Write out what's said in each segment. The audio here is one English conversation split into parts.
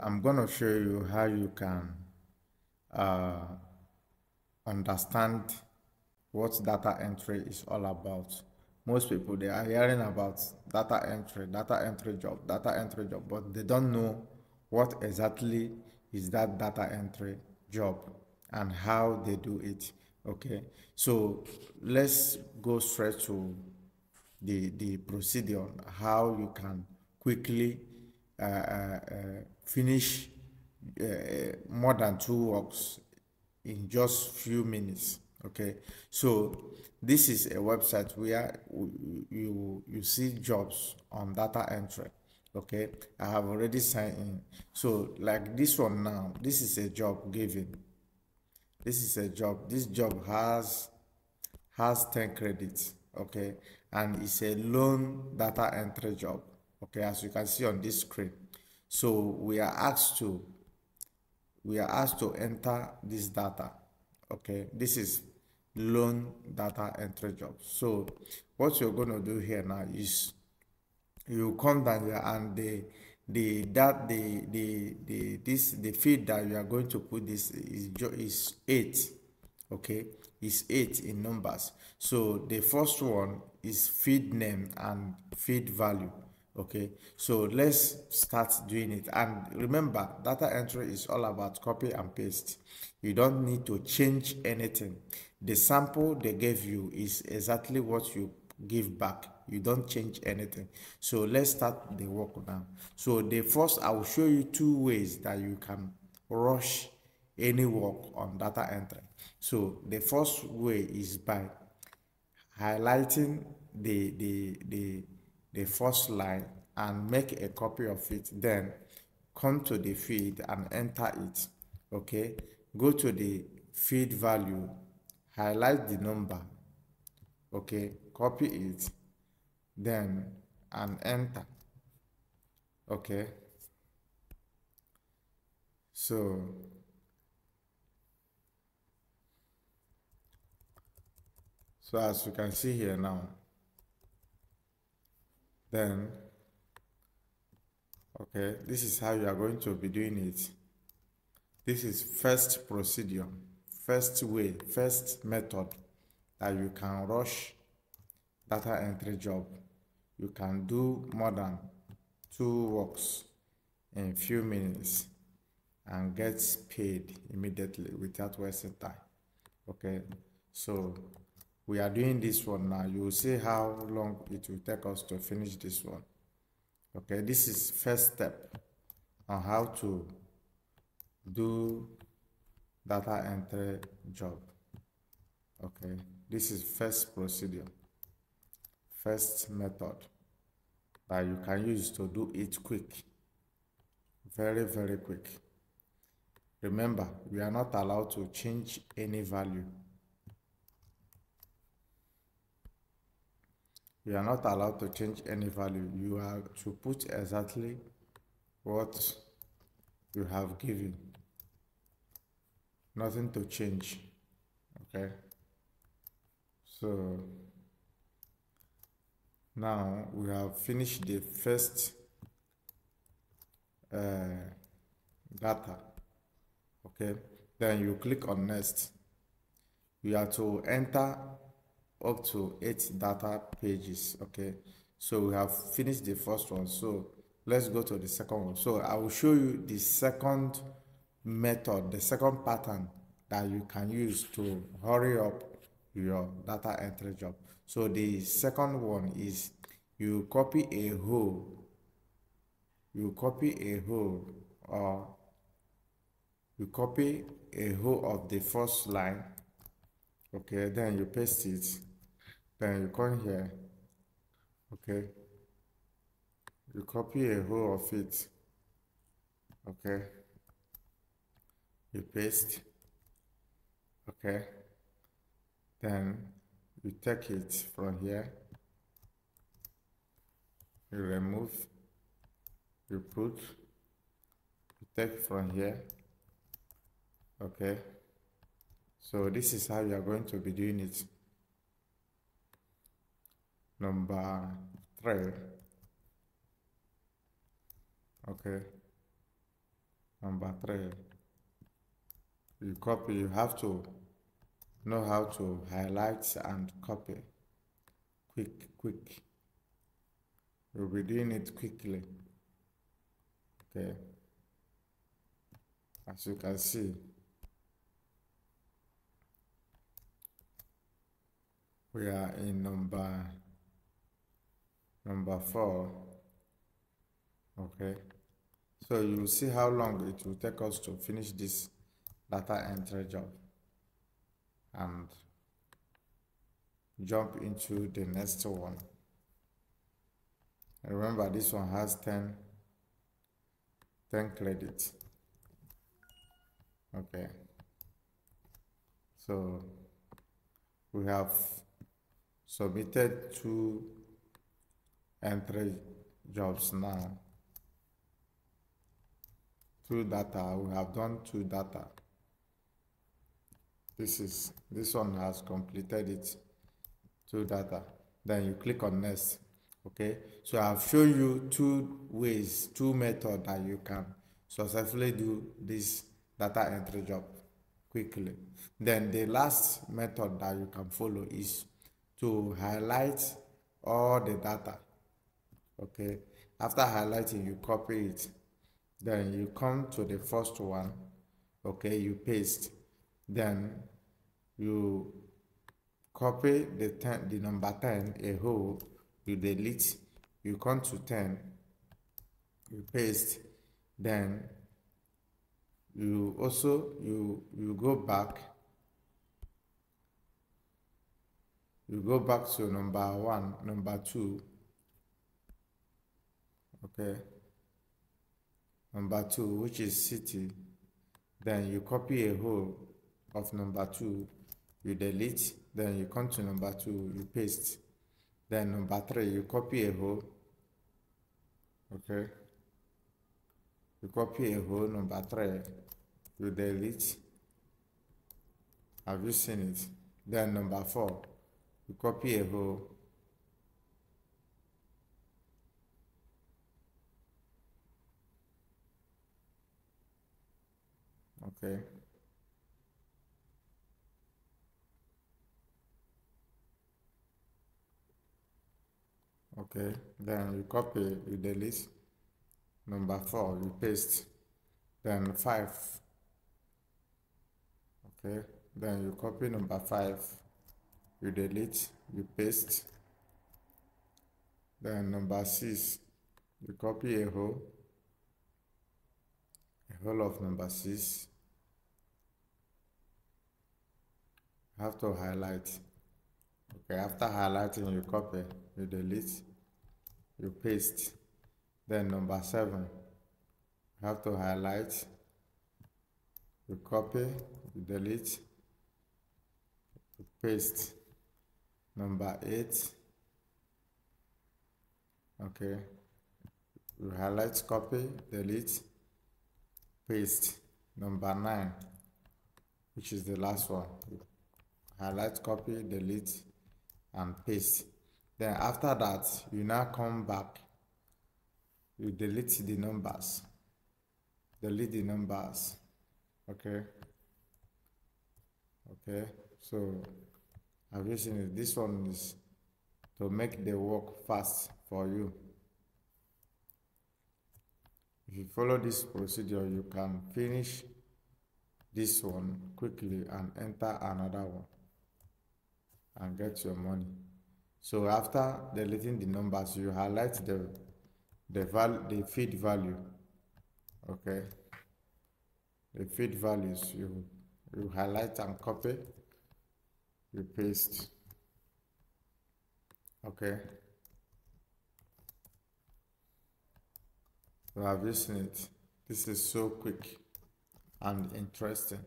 I'm going to show you how you can uh, understand what data entry is all about. Most people, they are hearing about data entry, data entry job, data entry job, but they don't know what exactly is that data entry job and how they do it. Okay, so let's go straight to the, the procedure, how you can quickly Uh, uh, uh, finish uh, more than two works in just few minutes okay? So this is a website where you you see jobs on data entry okay? I have already signed in. So like this one now this is a job given. This is a job. This job has has 10 credits okay? And it's a loan data entry job okay as you can see on this screen. So we are asked to we are asked to enter this data. Okay this is loan data entry job. So what you're going to do here now is you come down here and the the that the the the this the feed that you are going to put this is is eight. Okay is eight in numbers. So the first one is feed name and feed value okay so let's start doing it. And remember data entry is all about copy and paste. You don't need to change anything. The sample they gave you is exactly what you give back. You don't change anything. So let's start the work now. So the first i will show you two ways that you can rush any work on data entry. So the first way is by highlighting the the the the first line and make a copy of it then come to the feed and enter it okay? Go to the feed value highlight the number okay? Copy it then and enter okay? So so as you can see here now then okay this is how you are going to be doing it. This is first procedure first way first method that you can rush data entry job. You can do more than two works in few minutes and get paid immediately without wasting time okay? So we are doing this one now. You will see how long it will take us to finish this one. Okay this is first step on how to do data entry job. Okay this is first procedure first method that you can use to do it quick very very quick. Remember we are not allowed to change any value you are not allowed to change any value. You are to put exactly what you have given. Nothing to change okay? So now we have finished the first uh, data okay? Then you click on next. You have to enter up to eight data pages okay? So we have finished the first one so let's go to the second one. So i will show you the second method the second pattern that you can use to hurry up your data entry job. So the second one is you copy a whole you copy a whole or you copy a whole of the first line okay? Then you paste it then you come here okay? You copy a whole of it okay? You paste okay? Then you take it from here. You remove you put you take from here okay? So this is how you are going to be doing it number three. Okay. Number three. You copy you have to know how to highlight and copy quick quick. You'll be doing it quickly. Okay. As you can see. We are in number number four. Okay. So you will see how long it will take us to finish this data entry job and jump into the next one. Remember this one has 10 10 credits. Okay. So we have submitted two entry jobs now two data we have done two data. This is this one has completed it. Two data. Then you click on next okay? So i've shown you two ways two methods that you can successfully do this data entry job quickly. Then the last method that you can follow is to highlight all the data okay? After highlighting you copy it. Then you come to the first one okay? You paste. Then you copy the ten, the number 10 a whole. You delete. You come to 10 you paste. Then you also you you go back. You go back to number one number two okay number two which is city? Then you copy a whole of number two. You delete then you come to number two you paste. Then number three you copy a whole. Okay you copy a whole number three you delete. Have you seen it? Then number four you copy a whole okay okay then you copy you delete. Number four you paste. Then five. Okay then you copy number five. You delete you paste. Then number six you copy a whole. A whole of number six you have to highlight. Okay after highlighting you copy you delete you paste. Then number seven have to highlight you copy you delete you paste. Number eight okay you highlight copy delete paste. Number nine which is the last one. you highlight copy delete and paste. Then after that you now come back you delete the numbers. Delete the numbers. Okay? Okay? So i've seen it. This one is to make the work fast for you. If you follow this procedure you can finish this one quickly and enter another one and get your money. So after deleting the numbers you highlight the the value the feed value okay? The feed values you you highlight and copy you paste okay? So you seen it. This is so quick and interesting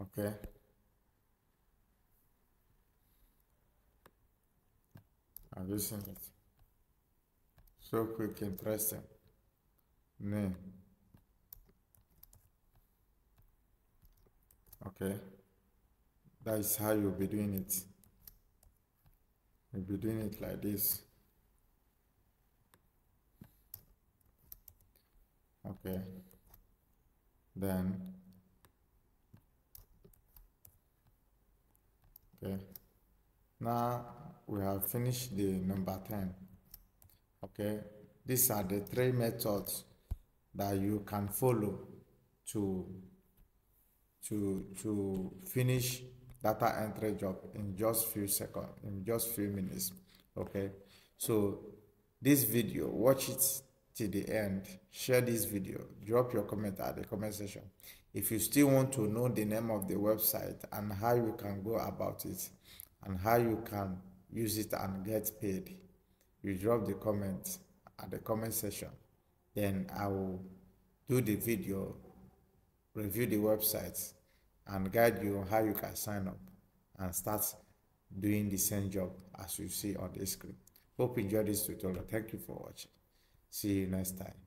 okay you seen it so quick interesting name okay that is how you'll be doing it. You'll be doing it like this. Okay then okay. Now we have finished the number 10 okay. These are the three methods that you can follow to to to finish data entry job in just few seconds in just few minutes. Okay. So this video watch it till the end. Share this video. Drop your comment at the comment section if you still want to know the name of the website and how you can go about it and how you can use it and get paid you drop the comment at the comment section. Then i will do the video review the website and guide you on how you can sign up and start doing the same job as you see on the screen. Hope you enjoyed this tutorial. Thank you for watching. See you next time